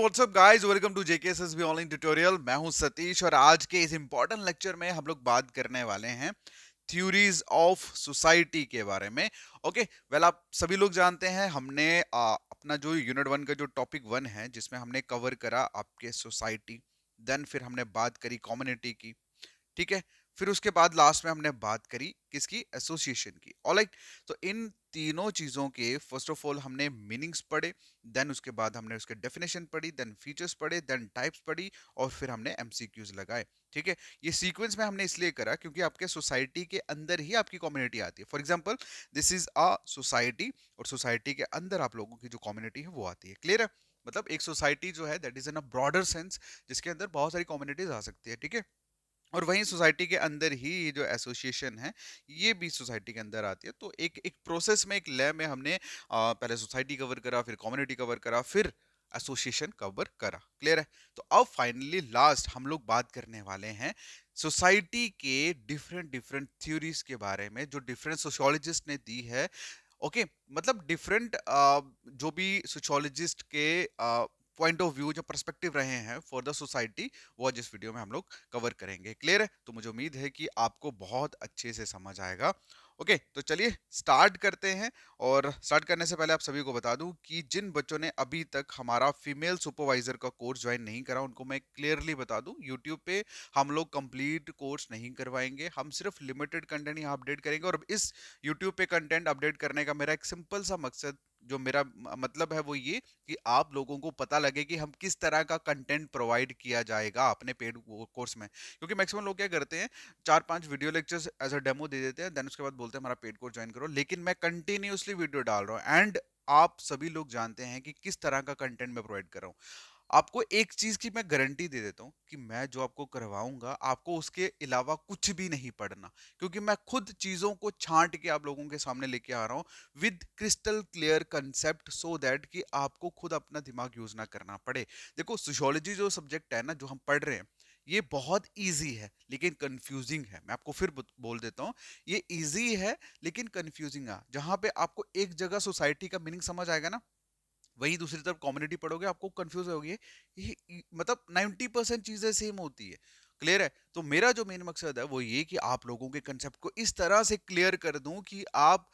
What's up guys welcome to JKSSB online tutorial मैं हूँ सतीश और आज के इस इंपॉर्टेंट लेक्चर में हम लोग बात करने वाले हैं थ्योरीज ऑफ़ सोसाइटी के बारे में। ओके okay, वेल well, आप सभी लोग जानते हैं हमने आ, अपना जो यूनिट वन का जो टॉपिक वन है जिसमें हमने कवर करा आपके सोसाइटी देन फिर हमने बात करी कम्युनिटी की। ठीक है? फिर उसके बाद लास्ट में हमने बात करी किसकी? एसोसिएशन की। ऑलराइट तो इन तीनों चीज़ों के फ़र्स्ट ऑफ़ ऑल हमने मीनिंग्स पढ़े देन उसके बाद हमने उसके डेफिनेशन पढ़ी देन फीचर्स पढ़े देन टाइप्स पढ़ी और फिर हमने एमसीक्यूज लगाए, ठीक है? ये सीक्वेंस में हमने इसलिए करा क्योंकि आपके सोसाइटी के अंदर ही आपकी कम्युनिटी आती है। For example this is a society और सोसाइटी के अंदर आप लोगों की जो कम्युनिटी है वो आती है। क्लियर है? मतलब एक सोसाइटी जो है that is in a broader sense जिसके अंदर बहुत सारी कम्युनिटीज आ सकती है, ठीक है? और वहीं सोसाइटी के अंदर ही जो एसोसिएशन है ये भी सोसाइटी के अंदर आती है। तो एक एक प्रोसेस में एक लय में हमने आ, पहले सोसाइटी कवर करा फिर कम्युनिटी कवर करा फिर एसोसिएशन कवर करा। क्लियर है? तो अब फाइनली लास्ट हम लोग बात करने वाले हैं सोसाइटी के डिफरेंट डिफरेंट थ्योरीज के बारे में जो डिफरेंट सोशोलॉजिस्ट ने दी है। ओके? okay, मतलब डिफरेंट जो भी सोशोलॉजिस्ट के पॉइंट ऑफ़ व्यू जो परस्पेक्टिव रहे हैं फॉर द सोसाइटी वो आज इस वीडियो में हम लोग कवर करेंगे। क्लियर है? तो मुझे उम्मीद है कि आपको बहुत अच्छे से समझ आएगा। ओके okay, तो चलिए स्टार्ट करते हैं और स्टार्ट करने से पहले आप सभी को बता दूँ कि जिन बच्चों ने अभी तक हमारा फीमेल सुपरवाइजर का कोर्स ज्वाइन नहीं करा उनको मैं क्लियरली बता दूँ यूट्यूब पे हम लोग कंप्लीट कोर्स नहीं करवाएँगे। हम सिर्फ़ लिमिटेड कंटेंट यहाँ अपडेट करेंगे और इस यूट्यूब पे कंटेंट अपडेट करने का मेरा एक सिंपल सा मकसद जो मेरा मतलब है वो ये कि आप लोगों को पता लगे कि हम किस तरह का कंटेंट प्रोवाइड किया जाएगा अपने पेड कोर्स में। क्योंकि मैक्सिमम लोग क्या करते हैं चार पाँच video lectures as a demo दे देते हैं देन उसके बाद बोलते हैं, हमारा पेड कोर्स ज्वाइन करो। लेकिन मैं कंटिन्यूसली वीडियो डाल रहा हूँ एंड आप सभी लोग जानते हैं कि किस तरह का कंटेंट मैं प्रोवाइड कर रहा हूँ। आपको एक चीज़ की मैं गारंटी दे देता हूँ कि मैं जो आपको करवाऊँगा, आपको उसके अलावा कुछ भी नहीं पढ़ना। क्योंकि मैं खुद चीज़ों को छांट के आप लोगों के सामने लेके आ रहा हूँ with crystal clear concept so that कि आपको खुद अपना दिमाग यूज़ ना करना पड़े। देखो सोशोलॉजी जो सब्जेक्ट है ना, जो हम पढ़ रहे हैं, ये बहुत इजी है, लेकिन कंफ्यूजिंग है। मैं आपको फिर बोल देता हूँ, ये इजी है, लेकिन कंफ्यूजिंग है। जहाँ पे आपको एक जगह सोसाइटी का मीनिंग समझ आएगा ना वहीं दूसरी तरफ़ कॉम्युनिटी पढ़ोगे, आपको कंफ्यूज होगी मतलब 90 परसेंट चीज़ें सेम होती है। क्लियर है? तो मेरा जो मेन मकसद है, वो ये कि आप लोगों के कंसेप्ट को इस तरह से क्लियर कर दूँ कि आप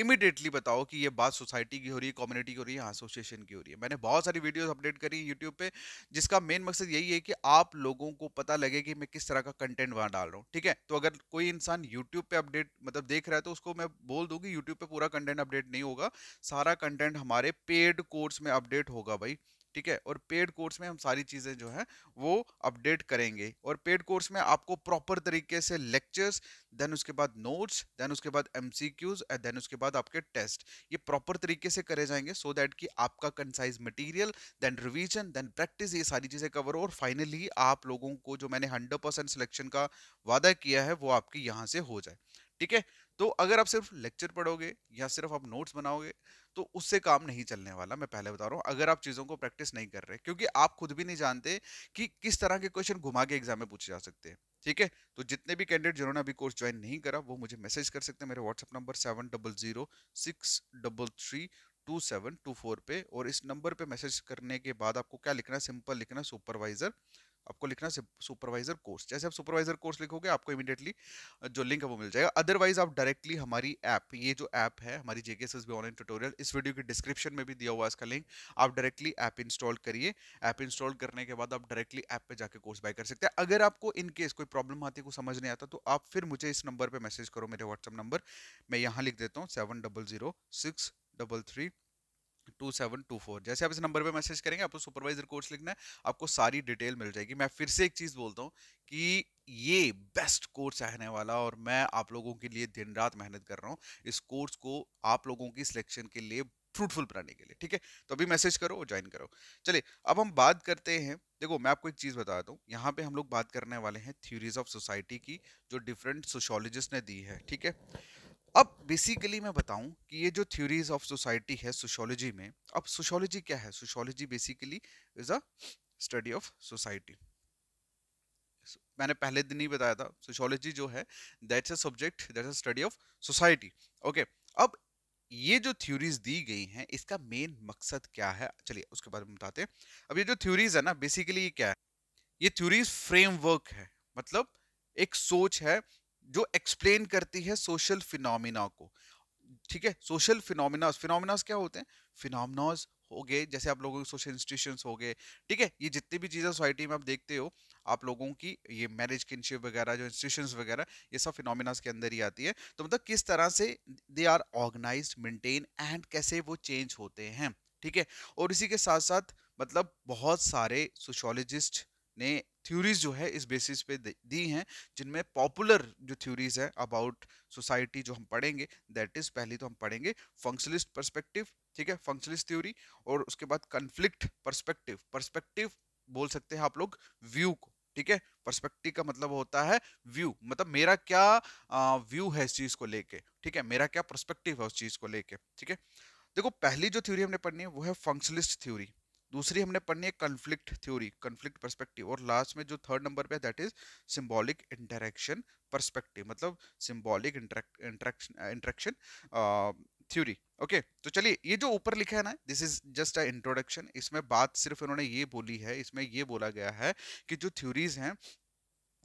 इमिडिएटली बताओ कि ये बात सोसाइटी की हो रही है, कम्युनिटी की हो रही है, एसोसिएशन की हो रही है। मैंने बहुत सारी वीडियोस अपडेट करी यूट्यूब पे, जिसका मेन मकसद यही है कि आप लोगों को पता लगे कि मैं किस तरह का कंटेंट वहाँ डाल रहा हूँ, ठीक है? तो अगर कोई इंसान यूट्यूब पे अपडेट मतलब देख रहा है तो उसको मैं बोल दूँ कि यूट्यूब पे पूरा कंटेंट अपडेट नहीं होगा, सारा कंटेंट हमारे पेड कोर्स में अपडेट होगा भाई। ठीक है? और पेड कोर्स में हम सारी चीज़ें जो है, वो अपडेट करेंगे। और पेड कोर्स में आपको प्रॉपर तरीके से लेक्चर्स देन उसके बाद नोट्स देन उसके बाद एम सी क्यूज देन उसके बाद आपके टेस्ट ये प्रॉपर तरीके से करे जाएँगे सो so दैट कि आपका concise material then revision then practice ये सारी चीज़ें कवर हो, और फाइनली आप लोगों को जो मैंने हंड्रेड परसेंट सिलेक्शन का वादा किया है, वो आपकी यहाँ से हो जाए। ठीक है? तो अगर आप सिर्फ़ लेक्चर पढ़ोगे या सिर्फ़ आप नोट्स बनाओगे तो उससे काम नहीं चलने वाला, मैं पहले बता रहा हूँ, अगर आप चीज़ों को प्रैक्टिस नहीं कर रहे, क्योंकि आप खुद भी नहीं जानते कि किस तरह के क्वेश्चन घुमा के एग्ज़ाम में पूछे जा सकते हैं, ठीक है? तो जितने भी कैंडिडेट जिन्होंने अभी कोर्स ज्वाइन नहीं करा, वो मुझे मैसेज कर सकते हैं, मेरे WhatsApp number seven double zero six double three two seven two four पे, और इस नंबर पे मैसेज करने के बाद आपको क्या लिखना है? सिंपल लिखना सुपरवाइजर आपको लिखना सुपरवाइजर कोर्स। जैसे आप सुपरवाइजर कोर्स लिखोगे, आपको इमीडिएटली जो लिंक है वो मिल जाएगा। अदरवाइज़ आप डायरेक्टली हमारी ऐप, ये जो ऐप है, हमारी जेके एस ऑनलाइन ट्यूटोरियल इस वीडियो की डिस्क्रिप्शन में भी दिया हुआ है इसका लिंक आप डायरेक्टली ऐप इंस्टॉल करिए। ऐप इंस्टॉल करने के बाद आप डायरेक्टली ऐप पे जाके कोर्स बाय कर सकते हैं। अगर आपको इन केस कोई प्रॉब्लम आती है को समझ नहीं आता तो आप फिर मुझे इस नंबर पर मैसेज करो, मेरे व्हाट्सअप नंबर मैं यहाँ लिख देता हूँ seven double zero six double three two seven two four. जैसे आप इस नंबर पे मैसेज करेंगे, आपको सुपरवाइजर कोर्स लिखना है, आपको सारी डिटेल मिल जाएगी। मैं फिर से एक चीज़ बोलता हूँ कि ये बेस्ट कोर्स रहने वाला और मैं आप लोगों के लिए दिन रात मेहनत कर रहा हूँ इस कोर्स को आप लोगों की सिलेक्शन के लिए फ्रूटफुल बनाने के लिए, ठीक है? तो अभी मैसेज करो और ज्वाइन करो। चलिए, अब हम बात करते हैं, देखो मैं आपको एक चीज़ बताता हूँ, यहाँ पे हम लोग बात करने वाले हैं थ्योरीज ऑफ़ सोसाइटी की जो डिफरेंट सोशोलॉजिस्ट ने दी है, ठीक है? अब बेसिकली मैं बताऊँ कि ये जो थ्योरीज ऑफ़ सोसाइटी है सोशोलॉजी में, अब सोशोलॉजी क्या है? Sociology basically is a study of society मैंने पहले दिन ही बताया था सोशोलॉजी जो है that's a subject that's a study of society okay अब ये जो थ्योरीज दी गई हैं, इसका मेन मकसद क्या है? चलिए, उसके बारे में बताते हैं। अब ये जो थ्योरीज है ना बेसिकली ये क्या है? ये थ्योरीज फ्रेमवर्क है। मतलब एक सोच है जो एक्सप्लेन करती है सोशल फिनोमिना को। ठीक है? सोशल फिनोमिनास फिनोमिनास क्या होते हैं? फिनोमिनास हो गए, जैसे आप लोगों के सोशल इंस्टीट्यूशन हो गए। ठीक है? ये जितनी भी चीज़ें सोसाइटी में आप देखते हो, आप लोगों की ये मैरिज किनशिप वगैरह, जो इंस्टीट्यूशन वगैरह, ये सब फिनोमिनास के अंदर ही आती है। तो मतलब किस तरह से they are organise maintain and कैसे वो चेंज होते हैं? ठीक है? और इसी के साथ साथ मतलब बहुत सारे सोशोलॉजिस्ट ने थ्योरीज जो है इस बेसिस पे दी हैं, जिनमें पॉपुलर जो थ्योरीज है अबाउट सोसाइटी जो हम पढ़ेंगे दैट इज़ पहली तो हम पढ़ेंगे फंक्शनलिस्ट परस्पेक्टिव ठीक है? फंक्शनलिस्ट थ्योरी और उसके बाद कन्फ्लिक्ट परस्पेक्टिव परस्पेक्टिव बोल सकते हैं आप लोग व्यू को, ठीक है? परस्पेक्टिव का मतलब होता है व्यू मतलब मेरा क्या व्यू है इस चीज़ को लेके, ठीक है? मेरा क्या परस्पेक्टिव है उस चीज़ को लेके, ठीक है? देखो, पहली जो थ्योरी हमने पढ़नी है वो है फंक्शनलिस्ट थ्योरी दूसरी हमने पढ़नी है कन्फ्लिक्ट थ्योरी कन्फ्लिक्ट परस्पेक्टिव और लास्ट में जो थर्ड नंबर पे that is symbolic interaction perspective मतलब symbolic interaction interaction theory okay तो चलिए, ये जो ऊपर लिखा है ना this is just a introduction इसमें बात सिर्फ़ इन्होंने ये बोली है, इसमें ये बोला गया है कि जो थ्योरीज हैं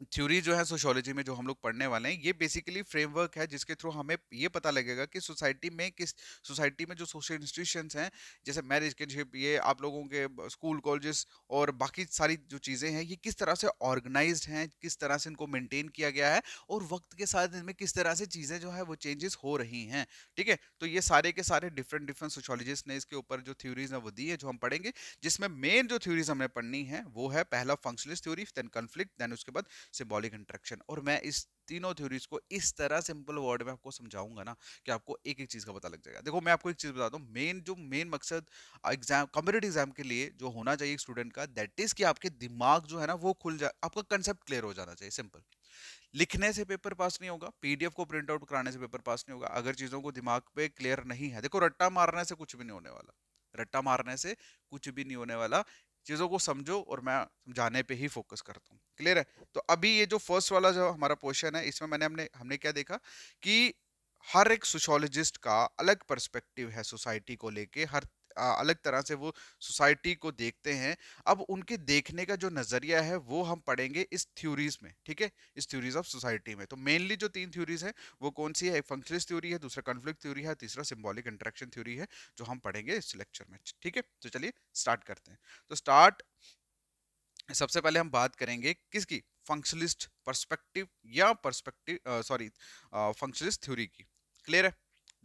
थ्योरी जो है सोशोलॉजी में जो हम लोग पढ़ने वाले हैं, ये बेसिकली फ्रेमवर्क है जिसके थ्रू हमें ये पता लगेगा कि सोसाइटी में किस सोसाइटी में जो सोशल इंस्टीट्यूशंस हैं, जैसे मैरिज किनशिप ये आप लोगों के स्कूल कॉलेजेस और बाकी सारी जो चीज़ें हैं, ये किस तरह से ऑर्गेनाइज हैं, किस तरह से इनको मेनटेन किया गया है और वक्त के साथ इनमें किस तरह से चीज़ें जो है वो चेंजेस हो रही हैं, ठीक है? तो ये सारे के सारे डिफरेंट डिफरेंट सोशोलॉजिस्ट ने इसके ऊपर जो थ्योरीज है वो दी है, जो हम पढ़ेंगे, जिसमें मेन जो थ्योरीज हमें पढ़नी है, वो है पहला functionalist theory then conflict then उसके बाद सिंबॉलिक इंट्रैक्शन और मैं इस तीनों थ्योरीज को इस तरह सिंपल वर्ड में आपको समझाऊँगा ना कि आपको एक एक चीज़ का पता लग जाएगा। देखो, मैं आपको एक चीज़ बताता हूँ मेन जो मेन मकसद एग्ज़ाम कम्पिटेटिव एग्ज़ाम के लिए जो होना चाहिए स्टूडेंट का दैट इज़ कि आपके दिमाग जो है ना, वो खुल जाए आपका कंसेप्ट क्लियर हो जाना चाहिए सिंपल लिखने से पेपर पास नहीं होगा पीडीएफ को प्रिंट आउट कराने से पेपर पास नहीं होगा, अगर चीज़ों को दिमाग पे क्लियर नहीं है। देखो, रट्टा मारने से कुछ भी नहीं होने वाला। रट्टा मारने से कुछ भी नहीं होने वाला। चीज़ों को समझो और मैं समझाने पे ही फोकस करता हूँ। क्लियर है? तो अभी ये जो फ़र्स्ट वाला जो हमारा पोर्शन है, इसमें मैंने हमने हमने क्या देखा कि हर एक सोशोलॉजिस्ट का अलग पर्सपेक्टिव है सोसाइटी को लेके, हर अलग तरह से वो सोसाइटी को देखते हैं। अब उनके देखने का जो नज़रिया है, वो हम पढ़ेंगे इस थ्योरीज में, ठीक है? इस थ्योरीज ऑफ़ सोसाइटी में। तो मेनली जो तीन थ्योरीज है, वो कौन सी है? एक फंक्शनलिस्ट थ्योरी है, दूसरा कॉन्फ्लिक्ट थ्योरी है, तीसरा सिम्बॉलिक इंट्रैक्शन थ्योरी है, जो हम पढ़ेंगे इस लेक्चर में, ठीक है? तो चलिए स्टार्ट करते हैं। तो स्टार्ट सबसे पहले हम बात करेंगे किसकी? फंक्शनलिस्ट पर्सपेक्टिव या पर्सपेक्टिव सॉरी फंक्शनलिस्ट थ्योरी की। क्लियर है?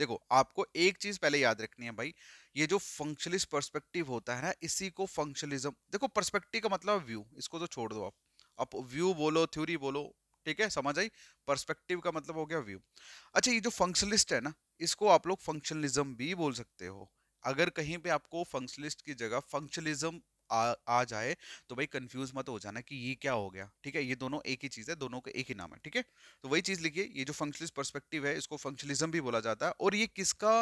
देखो, आपको एक चीज़ पहले याद रखनी है भाई, ये जो फंक्शनलिस्ट पर्सपेक्टिव होता है ना, इसी को फंक्शनलिज्म देखो पर्सपेक्टिव का मतलब व्यू इसको तो छोड़ दो आप। आप व्यू बोलो थ्योरी बोलो, ठीक है, समझ आई? पर्सपेक्टिव का मतलब हो गया व्यू अच्छा ये जो फंक्शनलिस्ट है ना, इसको आप लोग फंक्शनलिज्म भी बोल सकते हो। अगर कहीं पे आपको फंक्शनलिस्ट की जगह फंक्शनलिज्म आ, आ जाए तो भाई कंफ्यूज मत हो जाना कि ये क्या हो गया ठीक है? ये दोनों एक ही चीज़ है दोनों का एक ही नाम है ठीक है? तो वही चीज़ लिखिए ये जो फंक्शनलिस्ट पर्सपेक्टिव है इसको फंक्शनलिज्म भी बोला जाता है और ये किसका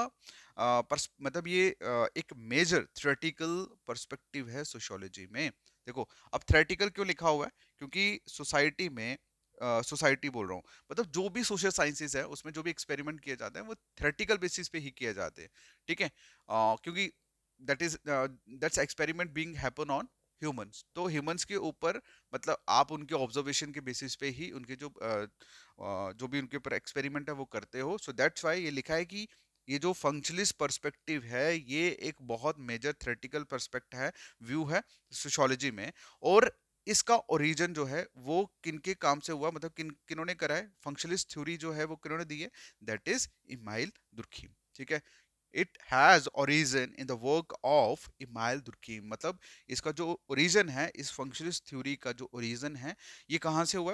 आ, मतलब ये आ, एक मेजर थ्रेटिकल पर्सपेक्टिव है सोशोलॉजी में। देखो अब थ्रेटिकल क्यों लिखा हुआ है? क्योंकि सोसाइटी में सोसाइटी uh, बोल रहा हूँ मतलब जो भी सोशल साइंसेस है उसमें जो भी एक्सपेरिमेंट किए जाते हैं वो थ्रेटिकल बेसिस पे ही किए जाते हैं ठीक है? uh, क्योंकि that is that's experiment being happen on humans तो ह्यूमंस के ऊपर मतलब आप उनके ऑब्जर्वेशन के बेसिस पे ही उनके जो uh, uh, जो भी उनके ऊपर एक्सपेरिमेंट है वो करते हो। सो दैट्स वाई ये लिखा है कि ये जो फंक्शनलिस्ट पर्सपेक्टिव है ये एक बहुत मेजर थ्रेटिकल पर्सपेक्ट है व्यू है सोशोलॉजी में। और इसका ओरिजिन जो है वो किनके काम से हुआ? मतलब किन किन्होंने करा है? फंक्शनलिस्ट थ्योरी जो है वो किन्होंने दी है? दैट इज़ इमाइल दुर्खीम ठीक है? It has origin in the work of Emile Durkheim मतलब इसका जो ओरिजिन है, इस फंक्शनलिस्ट थ्योरी का जो ओरिजिन है, ये कहाँ से हुआ?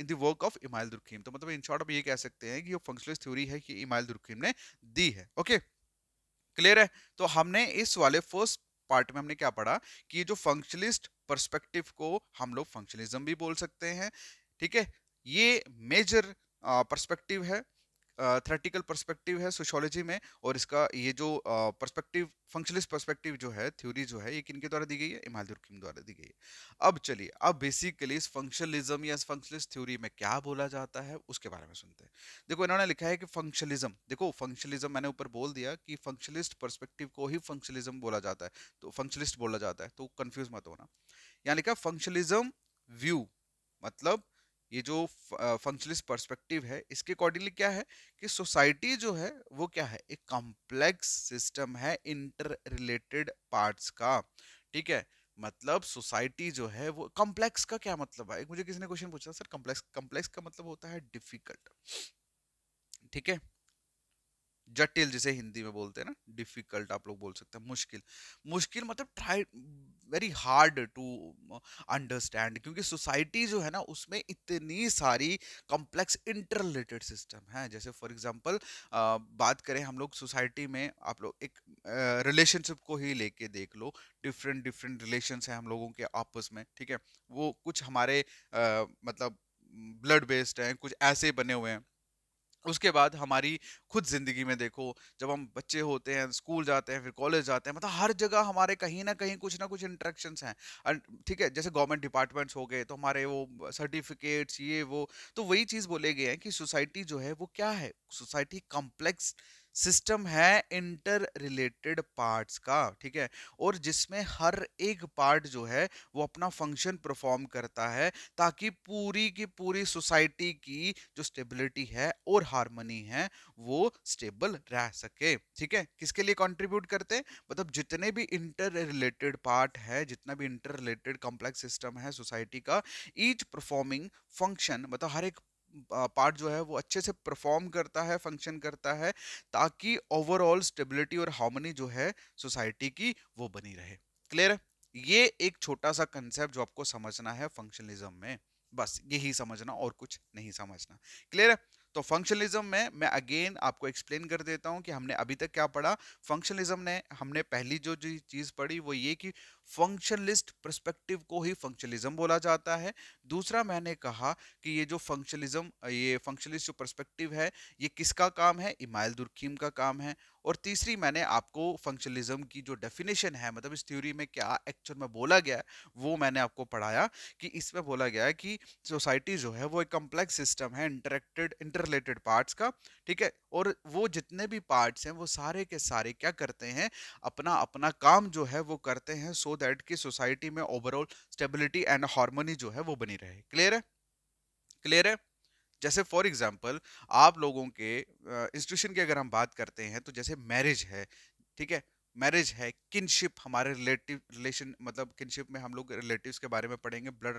In the work of Emile Durkheim तो मतलब इन शॉर्ट आप ये कह सकते हैं कि ये फंक्शनलिस्ट थ्योरी है कि इमाइल दुर्कीम ने दी है। ओके क्लियर है? तो हमने इस वाले फ़र्स्ट पार्ट में हमने क्या पढ़ा? कि जो फंक्शनलिस्ट पर्सपेक्टिव को हम लोग फंक्शनलिज्म भी बोल सकते हैं। ठीक है? ये मेजर पर्सपेक्टिव है। थ्रेटिकल पर्सपेक्टिव है सोशोलॉजी में और इसका ये जो पर्सपेक्टिव फंक्शनलिस्ट पर्सपेक्टिव जो है थ्योरी जो है, ये किनके द्वारा दी गई है? इमाल किंग द्वारा दी गई है। अब चलिए, अब बेसिकली इस फंक्शनलिज्म या फंक्शनलिस्ट थ्योरी में क्या बोला जाता है, उसके बारे में सुनते हैं। देखो, इन्होंने लिखा है कि फंक्शनलिज्म देखो फंक्शनलिज्म मैंने ऊपर बोल दिया कि फंक्शनलिस्ट पर्सपेक्टिव को ही फंक्शनलिज्म बोला जाता है। तो फंक्शनलिस्ट बोला जाता है तो कंफ्यूज मत होना। यहाँ लिखा फंक्शनलिज्म व्यू मतलब ये जो फंक्शनलिस्ट पर्सपेक्टिव है, इसके अकॉर्डिंगली क्या है कि सोसाइटी जो है, वो क्या है, एक कॉम्प्लेक्स सिस्टम है इंटर रिलेटेड पार्ट्स का। ठीक है? मतलब सोसाइटी जो है, वो कॉम्प्लेक्स का क्या मतलब है? मुझे किसी ने क्वेश्चन पूछा, सर कॉम्प्लेक्स कॉम्प्लेक्स का मतलब होता है डिफ़िकल्ट ठीक है? जटिल जिसे हिंदी में बोलते हैं ना डिफ़िकल्ट आप लोग बोल सकते हैं मुश्किल। मुश्किल मतलब try very hard to understand क्योंकि सोसाइटी जो है ना उसमें इतनी सारी कॉम्प्लेक्स इंटर रिलेटेड सिस्टम है। जैसे फॉर एग्जांपल बात करें हम लोग सोसाइटी में आप लोग एक रिलेशनशिप को ही लेके देख लो डिफरेंट डिफरेंट रिलेशन है हम लोगों के आपस में ठीक है? वो कुछ हमारे आ, मतलब ब्लड बेस्ड हैं कुछ ऐसे बने हुए हैं। उसके बाद हमारी खुद ज़िंदगी में देखो, जब हम बच्चे होते हैं, स्कूल जाते हैं, फिर कॉलेज जाते हैं मतलब हर जगह हमारे कहीं ना कहीं कुछ ना कुछ इंट्रैक्शंस हैं। ठीक है, जैसे गवर्नमेंट डिपार्टमेंट्स हो गए तो हमारे वो सर्टिफिकेट्स ये, वो तो वही चीज़ बोले गए हैं कि सोसाइटी जो है, वो क्या है? सोसाइटी कॉम्प्लेक्स सिस्टम है इंटर रिलेटेड पार्ट्स का, ठीक है? और जिसमें हर एक पार्ट जो है, वो अपना फ़ंक्शन परफॉर्म करता है, ताकि पूरी की पूरी सोसाइटी की जो स्टेबिलिटी है और हारमोनी है, वो स्टेबल रह सके, ठीक है? किसके लिए कंट्रीब्यूट करते हैं? मतलब जितने भी इंटर रिलेटेड पार्ट है, जितना भी इंटर रिलेटेड कॉम्प्लेक्स सिस्टम है सोसाइटी का, ईच परफॉर्मिंग फ़ंक्शन मतलब हर एक पार्ट जो है वो अच्छे से परफॉर्म करता है फ़ंक्शन करता है, ताकि ओवरऑल स्टेबिलिटी और हार्मनी जो है सोसाइटी की वो बनी रहे। क्लियर ये एक छोटा सा कंसेप्ट जो आपको समझना है फंक्शनलिज्म में। बस, यही समझना और कुछ नहीं समझना। क्लियर है? तो फंक्शनलिज्म में मैं अगेन आपको एक्सप्लेन कर देता हूँ कि हमने अभी तक क्या पढ़ा। फंक्शनलिज्म ने हमने पहली जो चीज़ पढ़ी वो ये कि फंक्शनलिस्ट परस्पेक्टिव को ही फंक्शनलिज्म बोला जाता है। दूसरा मैंने कहा कि ये जो फंक्शनलिज्म ये फंक्शनलिस्ट जो परस्पेक्टिव है, ये किसका काम है? इमाइल दुर्खीम का काम है। और तीसरी मैंने आपको फंक्शनलिज्म की जो डेफिनेशन है मतलब इस थ्योरी में क्या एक्चुअल में बोला गया है, वो मैंने आपको पढ़ाया कि इसमें बोला गया है कि सोसाइटी जो है, वो एक कॉम्प्लेक्स सिस्टम है इंटरेक्टेड इंटरलेटेड पार्ट्स का, ठीक है? और वो जितने भी पार्ट्स हैं, वो सारे के सारे क्या करते हैं? अपना अपना काम जो है, वो करते हैं दैट कि सोसाइटी में ओवरऑल स्टेबिलिटी एंड हार्मोनी जो है वो बनी रहे। क्लियर है? क्लियर है? जैसे फॉर एग्ज़ाम्पल आप लोगों के इंस्टीट्यूशन की अगर हम बात करते हैं तो जैसे मैरिज है, ठीक है? मैरिज है किनशिप हमारे रिलेटिव रिलेशन मतलब किनशिप में हम लोग रिलेटिव्स के बारे में पढ़ेंगे ब्लड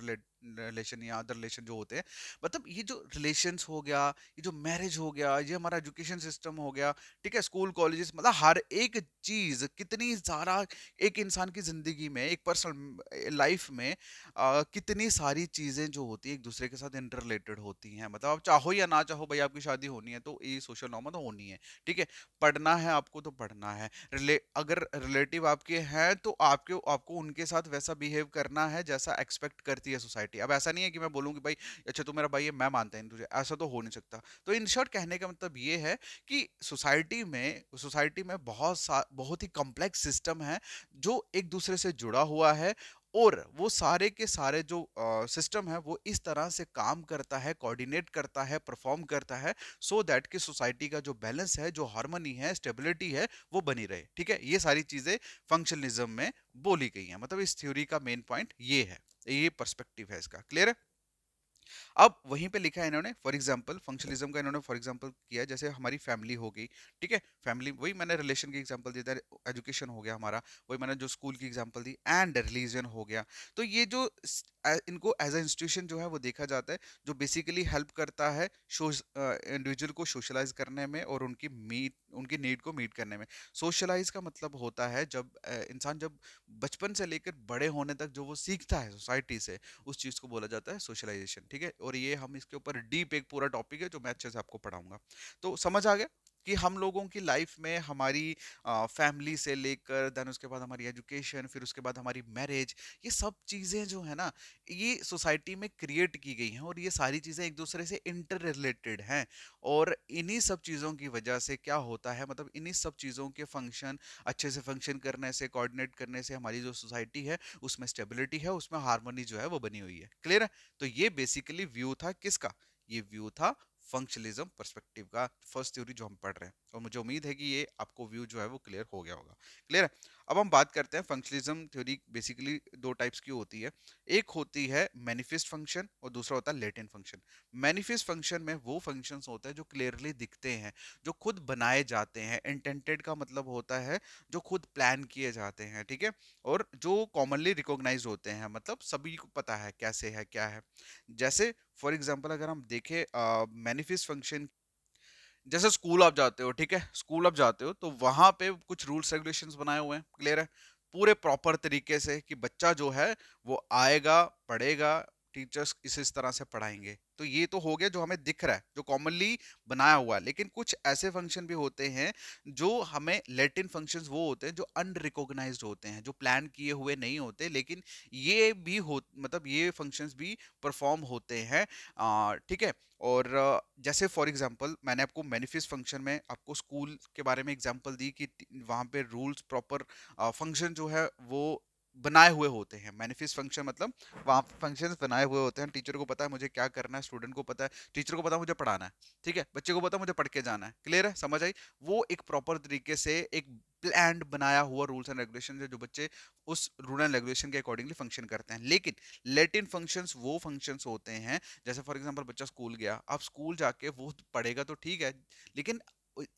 रिलेशन या अदर रिलेशन जो होते हैं। मतलब ये जो रिलेशंस हो गया ये जो मैरिज हो गया ये हमारा एजुकेशन सिस्टम हो गया ठीक है स्कूल कॉलेजेस मतलब हर एक चीज़ कितनी सारा एक इंसान की ज़िंदगी में एक पर्सनल लाइफ में आ, कितनी सारी चीज़ें जो होती है एक दूसरे के साथ इंटर रिलेटेड होती हैं। मतलब आप चाहो या ना चाहो भाई आपकी शादी होनी है तो ये सोशल नॉर्मल तो होनी है ठीक है पढ़ना है आपको तो पढ़ना है। रिले अगर रिलेटिव आपके हैं तो आपके, आपको उनके साथ वैसा बिहेव करना है जैसा एक्सपेक्ट करती है सोसाइटी। अब ऐसा नहीं है कि मैं बोलूँ कि, भाई अच्छा तू मेरा भाई है, मैं मानता हूँ तुझे। ऐसा तो हो नहीं सकता। तो इन शॉर्ट कहने का मतलब ये है कि सोसाइटी में सोसाइटी में बहुत सा, बहुत ही कॉम्प्लेक्स सिस्टम है जो एक दूसरे से जुड़ा हुआ है और वो सारे के सारे जो सिस्टम है, वो इस तरह से काम करता है कोऑर्डिनेट करता है परफॉर्म करता है सो so दैट कि सोसाइटी का जो बैलेंस है, जो हार्मनी है स्टेबिलिटी है, वो बनी रहे। ठीक है? ये सारी चीज़ें फंक्शनलिज्म में बोली गई हैं। मतलब इस थ्योरी का मेन पॉइंट ये है। ये पर्सपेक्टिव है इसका। क्लियर है? अब वहीं पे लिखा है इन्होंने फॉर एग्ज़ाम्पल फंक्शनलिज्म का इन्होंने फॉर एग्ज़ाम्पल किया, जैसे हमारी फैमिली हो गई, ठीक है? फैमिली वही मैंने रिलेशन की एग्ज़ाम्पल दी था एजुकेशन हो गया हमारा, वही मैंने जो स्कूल की एग्ज़ाम्पल दी एंड रिलीजन हो गया। तो ये जो इनको एज ए इंस्टीट्यूशन जो है, वो देखा जाता है, जो बेसिकली हेल्प करता है इंडिविजुअल को सोशलाइज करने में और उनकी मीट उनकी नीड को मीट करने में। सोशलाइज का मतलब होता है जब इंसान जब बचपन से लेकर बड़े होने तक जो वो सीखता है सोसाइटी से, उस चीज़ को बोला जाता है सोशलाइजेशन ठीक है? और ये हम इसके ऊपर डीप एक पूरा टॉपिक है जो मैं अच्छे से आपको पढ़ाऊँगा। तो समझ आ गया? कि हम लोगों की लाइफ में हमारी फैमिली से लेकर, देन उसके बाद हमारी एजुकेशन, फिर उसके बाद हमारी मैरिज, ये सब चीज़ें जो है ना, ये सोसाइटी में क्रिएट की गई हैं और ये सारी चीज़ें एक दूसरे से इंटर रिलेटेड हैं। और इन्हीं सब चीज़ों की वजह से क्या होता है मतलब इन्हीं सब चीज़ों के फ़ंक्शन, अच्छे से फ़ंक्शन करने से, कोऑर्डिनेट करने से हमारी जो सोसाइटी है, उसमें स्टेबिलिटी है, उसमें हारमोनी जो है वो बनी हुई है। क्लियर है? तो ये बेसिकली व्यू था किसका? ये व्यू था फंक्शनलिज्म परस्पेक्टिव का फ़र्स्ट थ्योरी जो हम पढ़ रहे हैं। और मुझे उम्मीद है कि ये आपको व्यू जो है वो क्लियर हो गया होगा। क्लियर है? अब हम बात करते हैं फंक्शनलिज्म थ्योरी बेसिकली दो टाइप्स की होती है। एक होती है मैनिफेस्ट फ़ंक्शन और दूसरा होता है लेटेंट फ़ंक्शन मैनिफेस्ट फ़ंक्शन में वो फ़ंक्शंस होते हैं जो क्लियरली दिखते हैं, जो खुद बनाए जाते हैं। इंटेंटेड का मतलब होता है जो खुद प्लान किए जाते हैं, ठीक है? और जो कॉमनली रिकॉग्नाइज होते हैं मतलब सभी को पता है कैसे है, क्या है। जैसे फॉर एग्ज़ाम्पल अगर हम देखें मैनिफेस्ट फ़ंक्शन जैसे स्कूल आप जाते हो, ठीक है? स्कूल आप जाते हो तो वहाँ पे कुछ रूल्स, रेगुलेशंस बनाए हुए हैं, क्लियर है? पूरे प्रॉपर तरीके से कि बच्चा जो है, वो आएगा, पढ़ेगा टीचर्स इस इस तरह से पढ़ाएँगे। तो ये तो हो गया जो हमें दिख रहा है, जो कॉमनली बनाया हुआ है। लेकिन कुछ ऐसे फ़ंक्शन भी होते हैं जो हमें लेटिन फ़ंक्शंस वो होते हैं जो अनरिकॉग्नाइज्ड होते हैं, जो प्लान किए हुए नहीं होते, लेकिन ये भी हो मतलब ये फ़ंक्शंस भी परफॉर्म होते हैं। ठीक है? और जैसे फॉर एग्जांपल मैंने आपको मैनिफेस्ट फ़ंक्शन में आपको स्कूल के बारे में एग्जांपल दी कि वहाँ पे रूल्स प्रॉपर फ़ंक्शन जो है वो बनाए हुए होते हैं। मैनिफेस्ट फ़ंक्शन मतलब वहाँ फ़ंक्शन बनाए हुए होते हैं। टीचर को पता है मुझे क्या करना है स्टूडेंट को पता है। टीचर को पता है मुझे पढ़ाना है, ठीक है? बच्चे को पता है मुझे पढ़ के जाना है। क्लियर है? समझ आई? वो एक प्रॉपर तरीके से एक प्लान बनाया हुआ रूल्स एंड रेगुलेशन है जो बच्चे उस रूल एंड रेगुलेशन के अकॉर्डिंगली फ़ंक्शन करते हैं। लेकिन लेटिन फ़ंक्शंस वो फ़ंक्शंस होते हैं। जैसे फॉर एग्जांपल बच्चा स्कूल गया, अब स्कूल जाके वो पढ़ेगा तो ठीक है, लेकिन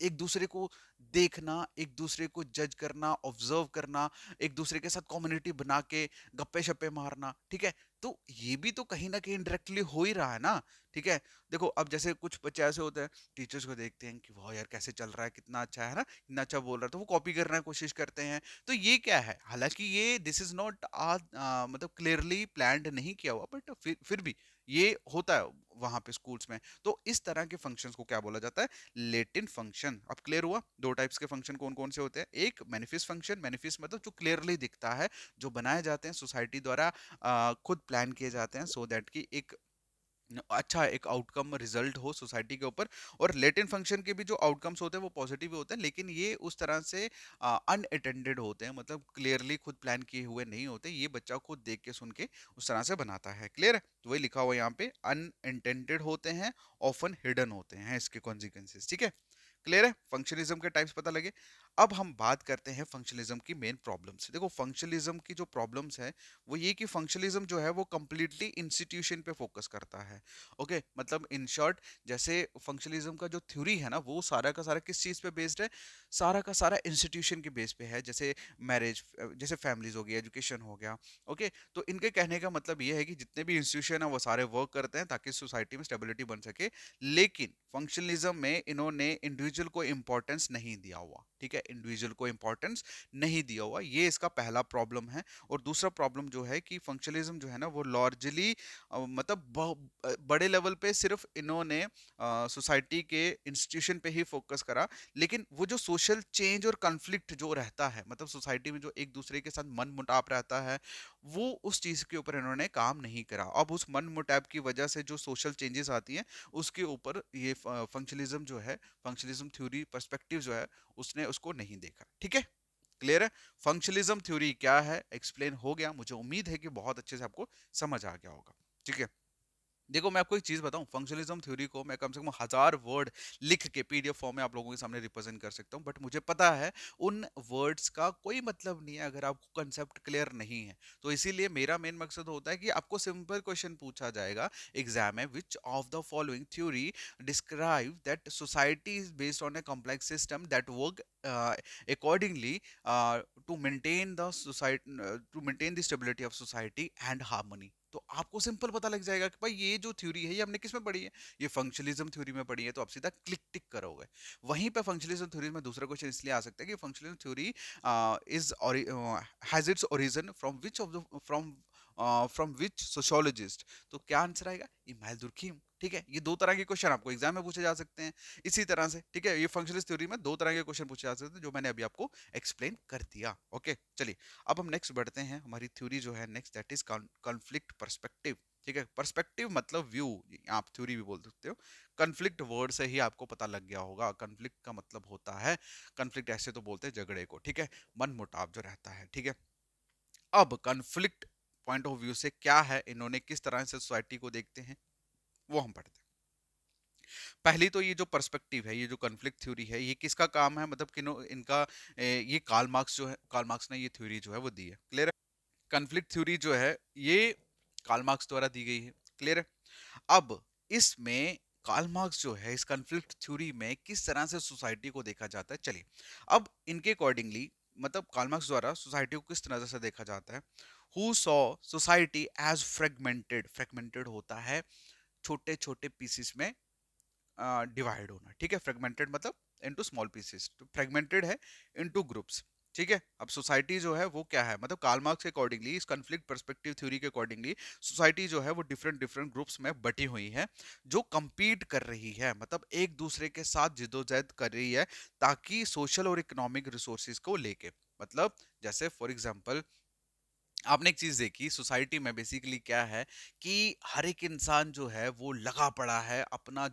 एक दूसरे को देखना, एक दूसरे को जज करना ऑब्ज़र्व करना, एक दूसरे के साथ कम्युनिटी बना के गप्पे शप्पे मारना, ठीक है? तो ये भी तो कहीं ना कहीं इंडायरेक्टली हो ही रहा है ना, ठीक है? देखो, अब जैसे कुछ बच्चे ऐसे होते हैं टीचर्स को देखते हैं कि, वाह यार, कैसे चल रहा है? कितना अच्छा है ना? कितना अच्छा बोल रहा है? तो वो कॉपी करने की कोशिश करते हैं। तो ये क्या है? हालाँकि ये दिस इज़ नॉट मतलब क्लियरली प्लान नहीं किया हुआ बट फिर फिर भी ये होता है। वहाँ पे स्कूल्स में तो इस तरह के फ़ंक्शंस को क्या बोला जाता है? लेटिन फ़ंक्शन अब क्लियर हुआ? दो टाइप्स के फ़ंक्शन कौन कौन से होते हैं? एक मैनिफेस्ट फ़ंक्शन मैनिफेस्ट मतलब जो क्लियरली दिखता है, जो बनाए जाते हैं सोसाइटी द्वारा खुद प्लान किए जाते हैं सो so दैट की एक अच्छा एक आउटकम रिज़ल्ट हो सोसाइटी के ऊपर और लेटिन फ़ंक्शन के भी जो आउटकम्स होते हैं, वो पॉजिटिव होते हैं, लेकिन ये उस तरह से अनअटेंडेड होते हैं मतलब क्लियरली खुद प्लान किए हुए नहीं होते, ये बच्चा खुद देख के सुन के उस तरह से बनाता है। क्लियर तो वही लिखा हुआ यहाँ पे अनइंटेंडेड होते हैं ऑफन हिडन होते हैं, इसके कॉन्सिक्वेंसेस ठीक है? क्लियर है? फंक्शनिज्म के टाइप्स पता लगे। अब हम बात करते हैं फंक्शनलिज्म की मेन प्रॉब्लम्स देखो फंक्शनलिज्म की जो प्रॉब्लम्स है, वो ये कि फंक्शनलिज्म जो है, वो कम्प्लीटली इंस्टीट्यूशन पे फोकस करता है। ओके? मतलब इन शॉर्ट जैसे फंक्शनलिज्म का जो थ्योरी है ना, वो सारा का सारा किस चीज़ पे बेस्ड है? सारा का सारा इंस्टीट्यूशन के बेस पे है। जैसे मैरिज जैसे फैमिलीज़ हो गई एजुकेशन हो गया। ओके? तो इनके कहने का मतलब ये है कि जितने भी इंस्टीट्यूशन है, वो सारे वर्क करते हैं ताकि सोसाइटी में स्टेबिलिटी बन सके। लेकिन फंक्शनलिज्म में इन्होंने इंडिविजुअल को इंपॉर्टेंस नहीं दिया हुआ। ठीक है? इंडिविजुअल को इंपॉर्टेंस नहीं दिया हुआ। ये इसका पहला प्रॉब्लम है। और दूसरा प्रॉब्लम जो है कि फंक्शनलिज्म जो है ना, वो लार्जली मतलब बड़े लेवल पे सिर्फ़ इन्होंने सोसाइटी के इंस्टीट्यूशन पे ही फोकस करा। लेकिन वो जो सोशल चेंज और कन्फ्लिक्ट जो रहता है मतलब सोसाइटी में जो एक दूसरे के साथ मन मुटाव रहता है, वो उस चीज़ के ऊपर इन्होंने काम नहीं करा। अब उस मन मुटाव की वजह से जो सोशल चेंजेस आती हैं, उसके ऊपर ये फंक्शनलिज्म जो है फंक्शनलिज्म थ्योरी पर्सपेक्टिव जो है, उसने उसको नहीं देखा। ठीक है? क्लियर है? फंक्शनलिज्म थ्योरी क्या है? एक्सप्लेन हो गया। मुझे उम्मीद है कि बहुत अच्छे से आपको समझ आ गया होगा। ठीक है? देखो मैं आपको एक चीज़ बताऊँ फंक्शनलिज्म थ्योरी को मैं कम से कम हज़ार वर्ड लिख के पीडीएफ फॉर्म में आप लोगों के सामने रिप्रेजेंट कर सकता हूँ बट मुझे पता है उन वर्ड्स का कोई मतलब नहीं है अगर आपको कंसेप्ट क्लियर नहीं है। तो इसीलिए मेरा मेन मकसद होता है कि आपको सिंपल क्वेश्चन पूछा जाएगा एग्ज़ाम में which of the following theory describe that society is based on a complex system that work to maintain the society uh, to maintain the stability of society and harmony? तो आपको simple पता लग जाएगा कि भाई ये जो थ्योरी है, ये हमने किसमें पढ़ी है? ये फंक्शनलिज्म थ्योरी में पढ़ी है तो आप सीधा क्लिक टिक करोगे। वहीं पे फंक्शनलिज्म थ्योरी में दूसरा क्वेश्चन इसलिए आ सकता है कि functionalism theory is has its origin from which of the from from which sociologist तो क्या आंसर आएगा? Emile Durkheim. ठीक है? ये दो तरह के क्वेश्चन आपको एग्ज़ाम में पूछे जा सकते हैं। इसी तरह से, ठीक है? ये फंक्शनलिस्ट थ्योरी में दो तरह के क्वेश्चन पूछे जा सकते हैं, जो मैंने अभी आपको एक्सप्लेन कर दिया। ओके चलिए, अब हम नेक्स्ट बढ़ते हैं। हमारी थ्योरी जो है next that is conflict perspective ठीक है? परस्पेक्टिव मतलब व्यू आप थ्योरी भी बोल सकते हो। कन्फ्लिक्ट वर्ड से ही आपको पता लग गया होगा। कन्फ्लिक्ट का मतलब होता है कन्फ्लिक्ट ऐसे तो बोलते हैं, झगड़े को। ठीक है? मन मुटाव जो रहता है। ठीक है? अब कन्फ्लिक्ट पॉइंट ऑफ़ व्यू से क्या है, इन्होंने किस तरह से सोसाइटी को देखते हैं, वो हम पढ़ते हैं। पहली तो ये जो पर्सपेक्टिव है, ये जो कन्फ्लिक्ट थ्योरी है, ये किसका काम है? मतलब किनो, इनका ये कार्ल मार्क्स जो है कार्ल मार्क्स ने ये थ्योरी जो है वो दी है। क्लियर है? कन्फ्लिक्ट थ्योरी जो है, ये कार्ल मार्क्स द्वारा दी गई है। क्लियर है? अब इसमें कार्ल मार्क्स जो है, इस कन्फ्लिक्ट थ्योरी में किस तरह से सोसाइटी को देखा जाता है? चलिए, अब इनके अकॉर्डिंगली मतलब कार्ल मार्क्स द्वारा सोसाइटी को किस तरह से देखा जाता है? Who saw society as fragmented fragmented होता है छोटे छोटे पीसेस में डिवाइड होना, ठीक है? फ्रेगमेंटेड मतलब इनटू स्मॉल पीसेस फ्रेगमेंटेड है इनटू ग्रुप्स ठीक है? अब सोसाइटी जो है वो क्या है? मतलब कार्ल मार्क्स के अकॉर्डिंगली इस कॉन्फ्लिक्ट पर्सपेक्टिव थ्योरी के अकॉर्डिंगली सोसाइटी जो है वो डिफरेंट डिफरेंट ग्रुप्स में बटी हुई है, जो कम्पीट कर रही है मतलब एक दूसरे के साथ जिदोजहद कर रही है, ताकि सोशल और इकोनॉमिक रिसोर्सेज को लेके मतलब जैसे फॉर एग्जांपल आपने एक चीज़ देखी, सोसाइटी में बेसिकली क्या है कि हर एक इंसान जो है, वो लगा पड़ा है, अपना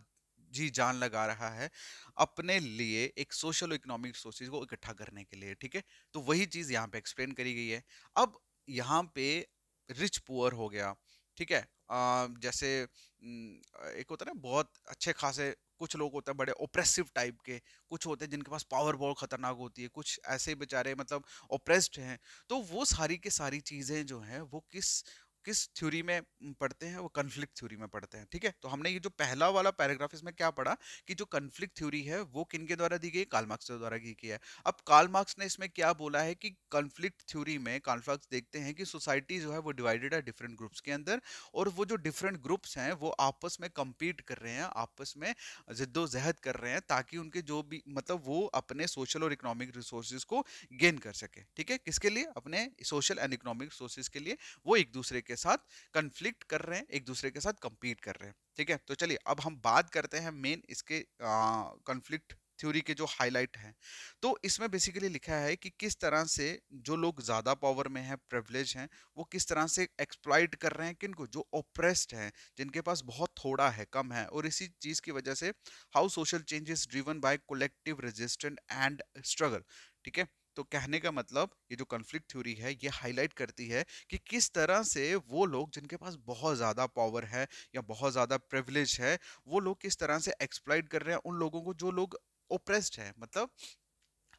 जी जान लगा रहा है, अपने लिए एक सोशल इकोनॉमिक सोर्सेज को इकट्ठा करने के लिए, ठीक है? तो वही चीज़ यहाँ पे एक्सप्लेन करी गई है। अब यहाँ पे रिच पुअर हो गया ठीक है? आ, जैसे एक होता है ना बहुत अच्छे खासे कुछ लोग होते हैं बड़े ओप्रेसिव टाइप के कुछ होते हैं जिनके पास पावर बहुत खतरनाक होती है कुछ ऐसे बेचारे मतलब ओप्रेस्ड हैं तो वो सारी के सारी चीज़ें जो हैं वो किस किस थ्योरी में पढ़ते हैं, वो कन्फ्लिक्ट थ्योरी में पढ़ते हैं, ठीक है? तो हमने ये जो पहला वाला पैराग्राफ इसमें क्या पढ़ा कि जो कन्फ्लिक्ट थ्योरी है, वो किन के द्वारा दी गई? कार्ल मार्क्स के द्वारा की गई है। अब कार्ल मार्क्स ने इसमें क्या बोला है कि कन्फ्लिक्ट थ्योरी में कार्ल देखते हैं कि सोसाइटी जो है, वो डिवाइडेड है डिफरेंट ग्रुप्स के अंदर और वो जो डिफरेंट ग्रुप्स हैं, वो आपस में कम्पीट कर रहे हैं, आपस में जिद्दोजहद कर रहे हैं ताकि उनके जो भी मतलब वो अपने सोशल और इकोनॉमिक रिसोर्सेज को गेन कर सके, ठीक है? किसके लिए? अपने सोशल एंड इकोनॉमिक रिसोर्सेज के लिए, वो एक दूसरे के साथ कंफ्लिक्ट कर रहे हैं, एक दूसरे के साथ कंपीट कर रहे हैं, ठीक है? तो चलिए, अब हम बात करते हैं मेन इसके कंफ्लिक्ट थ्योरी के जो हाईलाइट हैं। तो इसमें बेसिकली लिखा है कि किस तरह से जो लोग ज़्यादा पावर में हैं प्रिवलेज हैं, वो किस तरह से एक्सप्लॉइट कर रहे हैं, किनको? जो ओप्रेस्ड हैं, जिनके पास बहुत थोड़ा है, कम है, और इसी चीज़ की वजह से how social change is driven by collective resistant and struggle ठीक है? तो कहने का मतलब ये जो कन्फ्लिक्ट थ्योरी है, ये हाईलाइट करती है कि किस तरह से वो लोग जिनके पास बहुत ज़्यादा पावर है या बहुत ज़्यादा प्रिवलेज है, वो लोग किस तरह से एक्सप्लाइट कर रहे हैं उन लोगों को जो लोग ओप्रेस्ड है। मतलब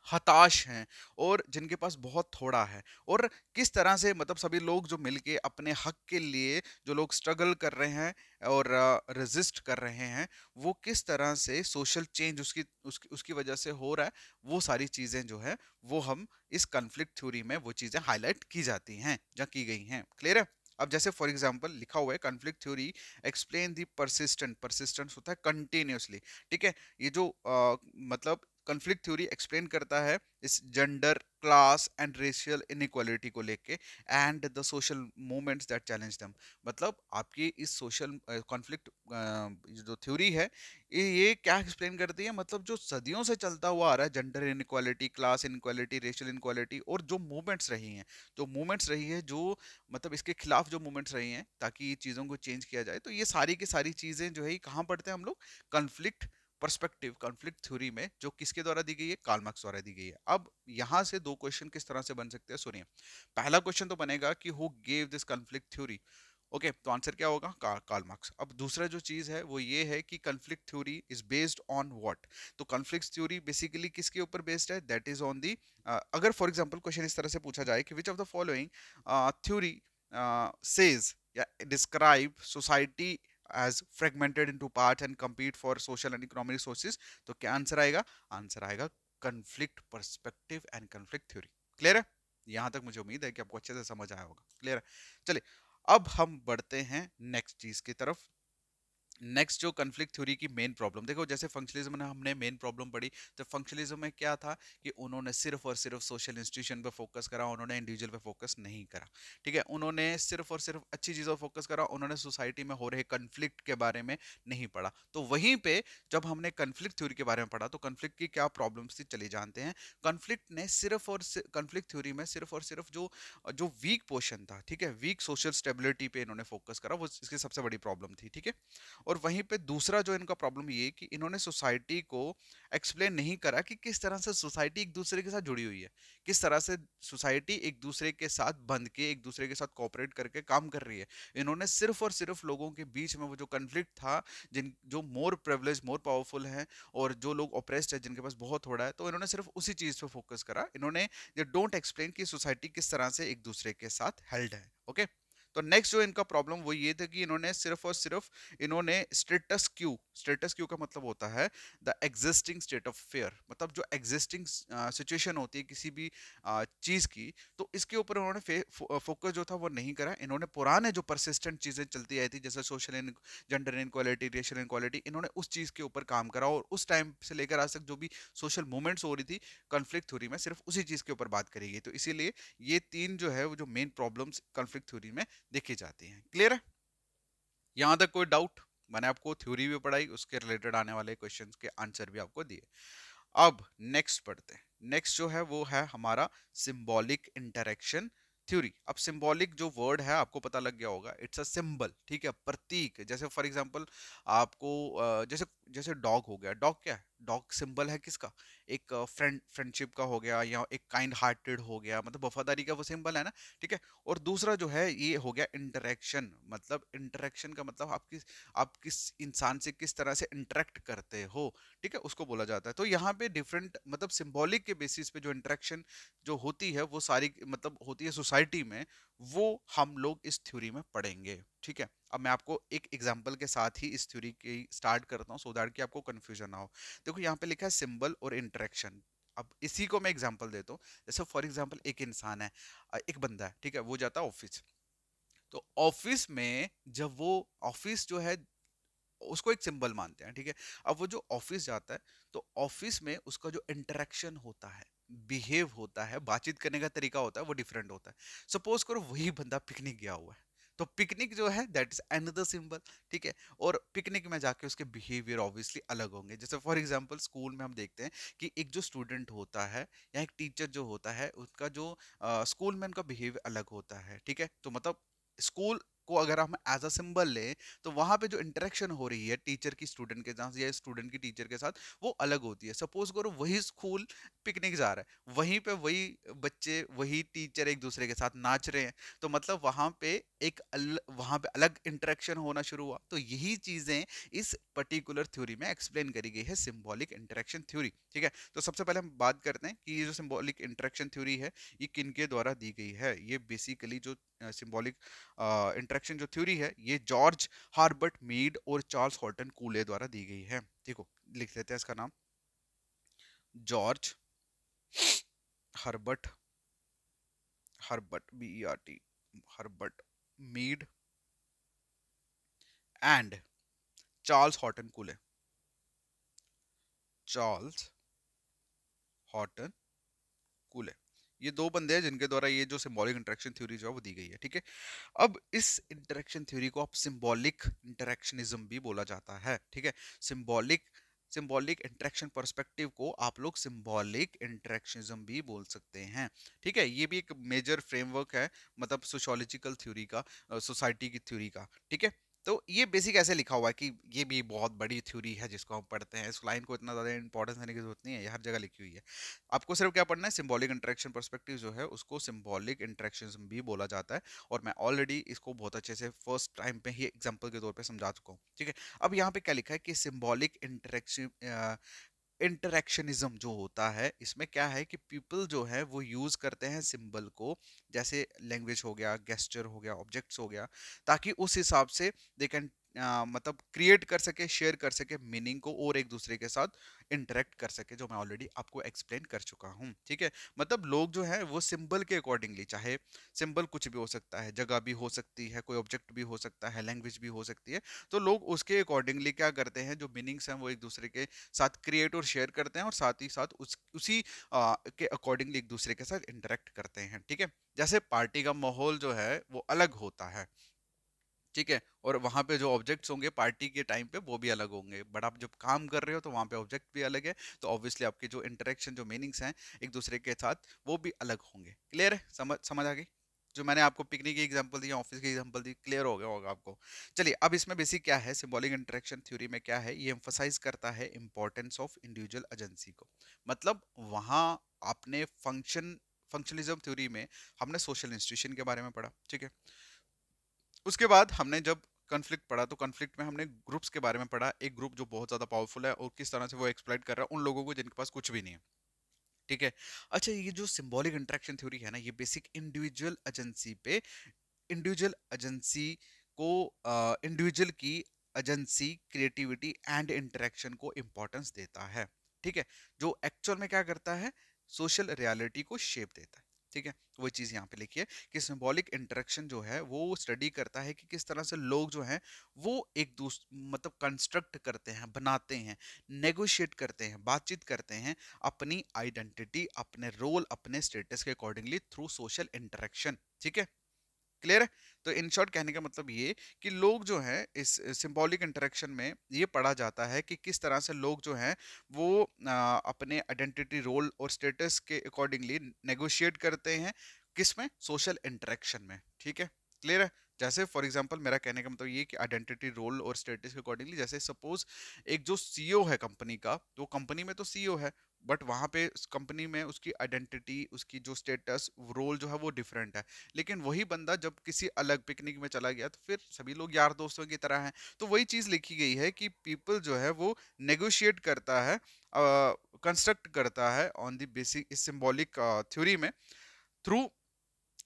हताश हैं और जिनके पास बहुत थोड़ा है। और किस तरह से मतलब सभी लोग जो मिलके अपने हक के लिए जो लोग स्ट्रगल कर रहे हैं और रेजिस्ट कर रहे हैं वो किस तरह से सोशल चेंज उसकी उसकी उसकी वजह से हो रहा है वो सारी चीज़ें जो है वो हम इस कन्फ्लिक्ट थ्योरी में वो चीज़ें हाईलाइट की जाती हैं या की गई हैं। क्लियर है? अब जैसे फॉर एग्जांपल लिखा हुआ है conflict theory explain the persistent persistence होता है कंटिन्यूसली ठीक है? ये जो आ, मतलब कन्फ्लिक्ट थ्योरी एक्सप्लेन करता है इस gender class and racial inequality को लेके and the social movements that challenge them मतलब आपकी इस सोशल कॉन्फ्लिक्ट जो थ्योरी है, ये ये क्या एक्सप्लेन करती है? मतलब जो सदियों से चलता हुआ आ रहा है gender inequality class inequality racial inequality और जो मूवमेंट्स रही हैं, जो मूवमेंट्स रही है, जो मतलब इसके खिलाफ जो मूवमेंट्स रही हैं, ताकि चीज़ों को चेंज किया जाए तो ये सारी की सारी चीज़ें जो है कहाँ पढ़ते हैं हम लोग? कन्फ्लिक्ट पर्सपेक्टिव कॉन्फ्लिक्ट थ्योरी में, जो किसके द्वारा दी गई है? कार्ल मार्क्स द्वारा दी गई है। अब यहाँ से दो क्वेश्चन किस तरह से बन सकते हैं? सुनिए। पहला क्वेश्चन तो बनेगा कि who gave this conflict theory okay तो आंसर क्या होगा? कार्ल मार्क्स अब दूसरा जो चीज़ है, वो ये है कि conflict theory is based on what तो कॉन्फ्लिक्ट थ्योरी बेसिकली किसके ऊपर बेस्ड है? दैट इज़ ऑन दी अगर फॉर एग्जांपल क्वेश्चन इस तरह से पूछा जाए कि which of the following theory says या describe society as fragmented into part and compete for social and economic sources तो क्या आंसर आएगा? आंसर आएगा conflict perspective and conflict theory clear है? यहाँ तक मुझे उम्मीद है कि आपको अच्छे से समझ आया होगा. क्लियर है? चलिए, अब हम बढ़ते हैं नेक्स्ट चीज़ की तरफ़. नेक्स्ट जो कन्फ्लिक्ट थ्योरी की मेन प्रॉब्लम देखो जैसे फंक्शनलिज्म में हमने मेन प्रॉब्लम पढ़ी तो फंक्शनलिज्म में क्या था कि उन्होंने सिर्फ़ और सिर्फ़ सोशल इंस्टीट्यूशन पे फोकस करा, उन्होंने इंडिविजुअल पे फोकस नहीं करा। ठीक है? उन्होंने सिर्फ़ और सिर्फ़ अच्छी चीज़ों पर फोकस करा, उन्होंने सोसाइटी में हो रहे कन्फ्लिक्ट के बारे में नहीं पढ़ा। तो वहीं पर जब हमने कन्फ्लिक्ट थ्योरी के बारे में पढ़ा तो कन्फ्लिक्ट की क्या प्रॉब्लम्स थी चले जानते हैं। कन्फ्लिक्ट ने सिर्फ़ और कन्फ्लिक्ट थ्योरी में सिर्फ़ और सिर्फ़ जो जो वीक पोर्शन था, ठीक है? वीक सोशल स्टेबिलिटी पे इन्होंने फोकस करा, वो इसकी सबसे बड़ी प्रॉब्लम थी, ठीक है? और वहीं पे दूसरा जो इनका प्रॉब्लम ये कि इन्होंने सोसाइटी को एक्सप्लेन नहीं करा कि किस तरह से सोसाइटी एक दूसरे के साथ जुड़ी हुई है। किस तरह से सोसाइटी एक दूसरे के साथ बंध के, एक दूसरे के साथ कॉपरेट करके काम कर रही है। इन्होंने सिर्फ़ और सिर्फ़ लोगों के बीच में वो जो कन्फ्लिक्ट था, जिन जो मोर प्रिवलेज मोर पावरफुल है और जो लोग ऑपरेस्ड है, जिनके पास बहुत थोड़ा है तो इन्होंने सिर्फ़ उसी चीज़ पर फोकस करा। इन्होंने डोंट एक्सप्लेन कि सोसाइटी किस तरह से एक दूसरे के साथ हेल्ड है ओके okay? तो नेक्स्ट जो इनका प्रॉब्लम वो ये था कि इन्होंने सिर्फ़ और सिर्फ़ इन्होंने स्टेटस क्यू स्टेटस क्यू का मतलब होता है the existing state of fair मतलब जो एग्जिस्टिंग सिचुएशन होती है किसी भी uh, चीज़ की तो इसके ऊपर उन्होंने फोकस जो था वो नहीं करा। इन्होंने पुराने जो परसिस्टेंट चीज़ें चलती आई थी जैसे social in gender inequality racial inequality इन्होंने उस चीज़ के ऊपर काम करा और उस टाइम से लेकर आज तक जो भी सोशल मूवमेंट्स हो रही थी कॉन्फ्लिक्ट थ्योरी में सिर्फ़ उसी चीज़ के ऊपर बात करेगी तो इसीलिए ये तीन जो है वो जो मेन प्रॉब्लम्स कॉन्फ्लिक्ट थ्योरी में देखी जाती हैं। क्लियर है? यहाँ तक कोई डाउट मैंने आपको थ्योरी भी पढ़ाई, उसके रिलेटेड आने वाले क्वेश्चंस के आंसर भी आपको दिए। अब नेक्स्ट पढ़ते हैं। नेक्स्ट जो है, वो है हमारा सिंबॉलिक इंटरेक्शन थ्योरी अब सिंबॉलिक जो वर्ड है, आपको पता लग गया होगा इट्स अ सिंबल ठीक है? प्रतीक, जैसे फॉर एग्जांपल आपको जैसे जैसे डॉग हो गया, डॉग क्या है? डॉग सिंबल है किसका? एक फ्रेंड फ्रेंडशिप का हो गया या एक काइंड हार्टेड हो गया मतलब वफादारी का वो सिंबल है ना, ठीक है? और दूसरा जो है, ये हो गया इंटरेक्शन मतलब इंटरेक्शन का मतलब आप किस आप किस इंसान से किस तरह से इंटरेक्ट करते हो, ठीक है? उसको बोला जाता है। तो यहाँ पे डिफरेंट मतलब सिम्बॉलिक के बेसिस पे जो इंटरेक्शन जो होती है, वो सारी मतलब होती है सोसाइटी में वो हम लोग इस थ्योरी में पढ़ेंगे, ठीक है? अब मैं आपको एक एग्जांपल के साथ ही इस थ्योरी की स्टार्ट करता हूँ सो दैट कि आपको कंफ्यूजन ना हो। देखो, यहाँ पे लिखा है सिंबल और इंटरेक्शन अब इसी को मैं एग्जांपल देता हूँ। जैसे फॉर एग्जांपल एक इंसान है एक बंदा है, ठीक है? वो जाता है ऑफ़िस तो ऑफ़िस में जब वो ऑफ़िस जो है, उसको एक सिंबल मानते हैं, ठीक है? अब वो जो ऑफ़िस जाता है तो ऑफ़िस में उसका जो इंटरेक्शन होता है बिहेव होता है, बातचीत करने का तरीका होता है, वो डिफरेंट होता है। सपोज़ करो वही बंदा पिकनिक गया हुआ है तो पिकनिक जो है दैट इज़ अनदर सिंबल ठीक है? और पिकनिक में जाके उसके बिहेवियर ऑब्वियसली अलग होंगे। जैसे फॉर एग्जांपल स्कूल में हम देखते हैं कि एक जो स्टूडेंट होता है या एक टीचर जो होता है, उसका जो स्कूल में उनका बिहेवियर अलग होता है, ठीक है? तो मतलब स्कूल को अगर हम एज अ सिंबल लें तो वहाँ पे जो इंटरेक्शन हो रही है टीचर की स्टूडेंट के साथ या स्टूडेंट की टीचर के साथ, वो अलग होती है। सपोज़ करो वही स्कूल पिकनिक जा रहा है, वहीं पे वही बच्चे, वही टीचर एक दूसरे के साथ नाच रहे हैं तो मतलब वहाँ पे एक वहाँ पे अलग इंटरेक्शन होना शुरू हुआ। तो यही चीज़ें इस पर्टिकुलर थ्योरी में एक्सप्लेन करी गई है सिंबॉलिक इंटरेक्शन थ्योरी ठीक है? तो सबसे पहले हम बात करते हैं कि ये जो सिंबॉलिक इंटरेक्शन थ्योरी है, ये किन के द्वारा दी गई है? ये बेसिकली जो सिंबॉलिक इंटरेक्शन जो थ्योरी है, ये जॉर्ज हार्बर्ट, मीड और चार्ल्स हॉर्टन कूले द्वारा दी गई है। देखो, लिख लेते हैं इसका नाम। George Herbert Herbert B R T Herbert, Mead and Charles Horton Cooley. Charles Horton Cooley. ये दो बंदे हैं जिनके द्वारा ये जो सिंबॉलिक इंटरेक्शन थ्योरी जो है वो दी गई है, ठीक है? अब इस इंटरेक्शन थ्योरी को आप सिंबॉलिक इंटरेक्शनिज्म भी बोला जाता है, ठीक है? सिंबॉलिक सिंबॉलिक इंटरेक्शन पर्सपेक्टिव को आप लोग सिंबॉलिक इंटरेक्शनिज्म भी बोल सकते हैं, ठीक है? ये भी एक मेजर फ्रेमवर्क है मतलब सोशोलॉजिकल थ्योरी का सोसाइटी की थ्योरी का, ठीक है? तो ये बेसिक ऐसे लिखा हुआ है कि ये भी बहुत बड़ी थ्योरी है जिसको हम पढ़ते हैं। इस लाइन को इतना ज़्यादा इंपॉर्टेंस देने की ज़रूरत नहीं है हर जगह लिखी हुई है। आपको सिर्फ़ क्या पढ़ना है? सिम्बॉलिक इंट्रैक्शन परस्पेक्टिव जो है, उसको सिंबॉलिक इंट्रैक्शन भी बोला जाता है और मैं ऑलरेडी इसको बहुत अच्छे से फ़र्स्ट टाइम पर ही एग्ज़ाम्पल के तौर पर समझा चुका हूँ। ठीक है? अब यहाँ पर क्या लिखा है कि सिम्बॉलिक इंटरेक्शन इंटरेक्शनिज्म जो होता है, इसमें क्या है कि पीपल जो है, वो यूज़ करते हैं सिंबल को, जैसे लैंग्वेज हो गया गेस्टर हो गया ऑब्जेक्ट्स हो गया, ताकि उस हिसाब से दे कैन मतलब क्रिएट कर सके शेयर कर सके मीनिंग को और एक दूसरे के साथ इंटरेक्ट कर सके जो मैं ऑलरेडी आपको एक्सप्लेन कर चुका हूँ ठीक है? मतलब लोग जो है वो सिंबल के अकॉर्डिंगली चाहे सिंबल कुछ भी हो सकता है जगह भी हो सकती है कोई ऑब्जेक्ट भी हो सकता है लैंग्वेज भी हो सकती है तो लोग उसके अकॉर्डिंगली क्या करते हैं जो मीनिंग्स हैं वो एक दूसरे के साथ क्रिएट और शेयर करते हैं और साथ ही साथ उस उसी आ, के अकॉर्डिंगली एक दूसरे के साथ इंटरेक्ट करते हैं ठीक है? जैसे पार्टी का माहौल जो है वो अलग होता है। ठीक है? और वहाँ पे जो ऑब्जेक्ट्स होंगे पार्टी के टाइम पे वो भी अलग होंगे। बट आप जब काम कर रहे हो तो वहाँ पे ऑब्जेक्ट भी अलग है। तो ऑब्वियसली आपके जो इंटरेक्शन जो मीनिंग्स हैं एक दूसरे के साथ वो भी अलग होंगे। क्लियर है? समझ समझ आ गई? जो मैंने आपको पिकनिक की एग्जांपल दी ऑफ़िस की एग्जांपल दी क्लियर हो गया होगा आपको। चलिए, अब इसमें बेसिक क्या है? सिंबॉलिक इंटरेक्शन थ्योरी में क्या है? ये एम्फोसाइज करता है इंपॉर्टेंस ऑफ़ इंडिविजुअल एजेंसी को। मतलब वहाँ आपने फ़ंक्शन फंक्शनलिज्म थ्योरी में हमने सोशल इंस्टीट्यूशन के बारे में पढ़ा, ठीक है? उसके बाद हमने जब कन्फ्लिक्ट पढ़ा तो कन्फ्लिक्ट में हमने ग्रुप्स के बारे में पढ़ा, एक ग्रुप जो बहुत ज़्यादा पावरफुल है और किस तरह से वो एक्सप्लाइट कर रहा है, उन लोगों को जिनके पास कुछ भी नहीं है। ठीक है? अच्छा ये जो सिंबॉलिक इंट्रैक्शन थ्योरी है ना, ये बेसिक इंडिविजुअल एजेंसी पे इंडिविजुअल एजेंसी को इंडिविजुअल की एजेंसी क्रिएटिविटी एंड इंटरेक्शन को इम्पोर्टेंस देता है। ठीक है? जो एक्चुअल में क्या करता है? सोशल रियलिटी को शेप देता है। ठीक है? वो चीज़ यहाँ पे लिखिए कि सिंबॉलिक इंटरेक्शन जो है, वो स्टडी करता है कि किस तरह से लोग जो हैं, वो एक दूसरे मतलब कंस्ट्रक्ट करते हैं, बनाते हैं नेगोशिएट करते हैं, बातचीत करते हैं अपनी आइडेंटिटी अपने रोल अपने स्टेटस के अकॉर्डिंगली थ्रू सोशल इंटरेक्शन ठीक है? क्लियर है? तो इन शॉर्ट कहने का मतलब ये कि लोग जो हैं इस सिंबॉलिक इंटरेक्शन में ये पढ़ा जाता है कि किस तरह से लोग जो हैं वो अपने आइडेंटिटी, रोल और स्टेटस के अकॉर्डिंगली नेगोशिएट करते हैं किसमें? सोशल इंटरेक्शन में। ठीक है? क्लियर है? जैसे फॉर एग्जांपल मेरा कहने का मतलब ये कि आइडेंटिटी, रोल और स्टेटस के अकॉर्डिंगली जैसे सपोज़ एक जो सीईओ है कंपनी का तो कंपनी में तो सीईओ है बट वहाँ पे उस कंपनी में उसकी आइडेंटिटी उसकी जो स्टेटस रोल जो है वो डिफरेंट है। लेकिन वही बंदा जब किसी अलग पिकनिक में चला गया तो फिर सभी लोग यार दोस्तों की तरह हैं। तो वही चीज़ लिखी गई है कि पीपल जो है वो नेगोशिएट करता है कंस्ट्रक्ट uh, करता है ऑन द बेसिक इस सिम्बॉलिक थ्योरी में थ्रू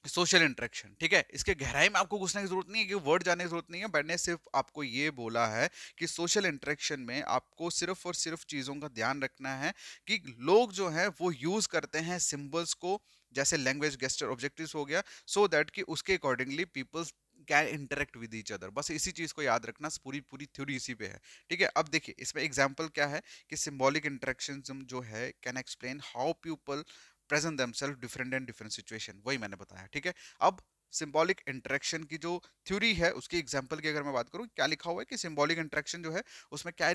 सोशल इंट्रैक्शन ठीक है? इसके गहराई में आपको घुसने की ज़रूरत नहीं है, कि वर्ड जाने की ज़रूरत नहीं है मैंने सिर्फ़ आपको ये बोला है कि सोशल इंट्रैक्शन में आपको सिर्फ़ और सिर्फ़ चीज़ों का ध्यान रखना है कि लोग जो हैं वो यूज़ करते हैं सिंबल्स को, जैसे लैंग्वेज गेस्टर ऑब्जेक्टिव हो गया सो so दैट कि उसके accordingly peoples can interact with each other बस इसी चीज़ को याद रखना, पूरी पूरी थ्योरी इसी पे है, ठीक है? अब देखिए, इसमें एग्ज़ाम्पल क्या है कि सिम्बॉलिक इंटरेक्शन जो है can explain how people present themselves different and different situation वही मैंने बताया, ठीक है? अब सिंबॉलिक इंटरेक्शन की जो थ्योरी है, उसकी एग्जांपल की अगर मैं बात करूँ, क्या लिखा हुआ है कि सिंबॉलिक इंटरेक्शन जो है, उसमें क्या